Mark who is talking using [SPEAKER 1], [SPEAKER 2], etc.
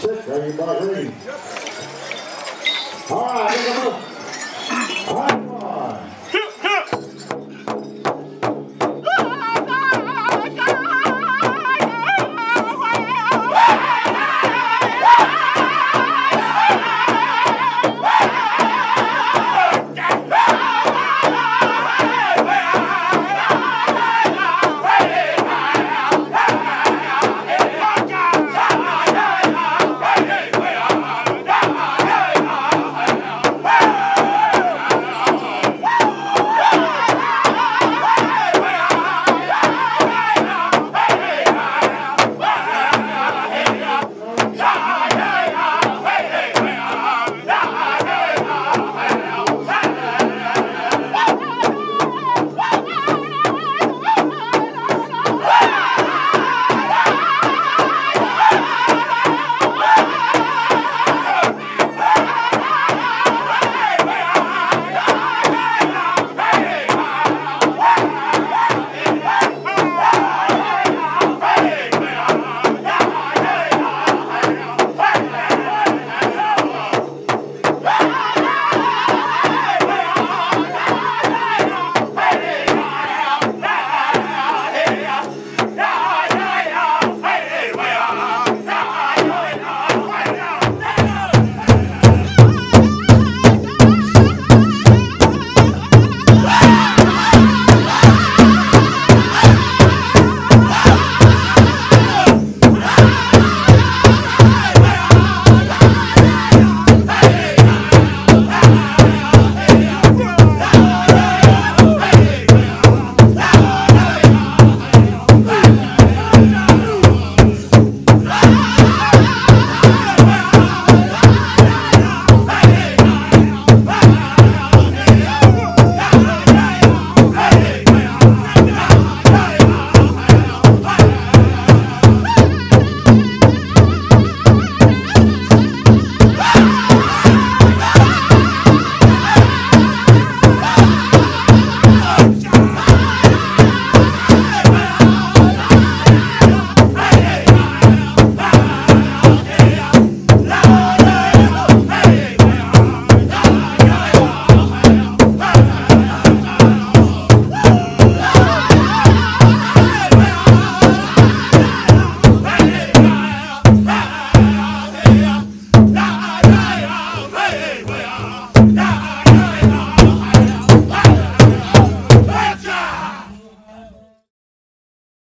[SPEAKER 1] Six, Green by Green. All right,